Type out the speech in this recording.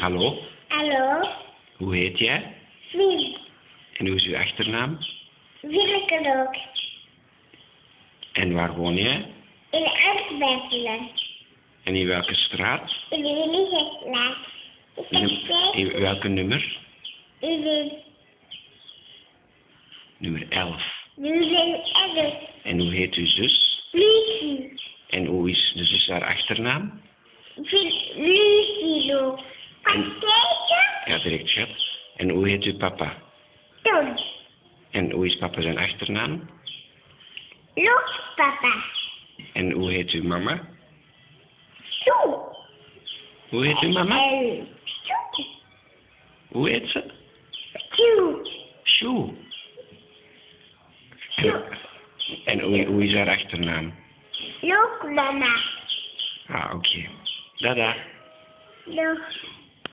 Hallo, Hallo, hoe heet jij? wie? En hoe is uw achternaam? Ook. En waar woon jij? In Antwerpen. En in welke straat? In de heb In, welke nummer? In Nummer 11. Willigen En hoe heet uw zus? Lucie. En hoe is de zus haar achternaam? Lucie ook. Ja, direct schat. En hoe heet uw papa? Tom. En hoe is papa zijn achternaam? Look, papa. En hoe heet uw mama? Zo. Hoe heet uw mama? Zo. Hoe heet ze? Zo. Sjoe. En, en hoe, hoe is haar achternaam? Look, mama. Ah, oké. Dada. Look.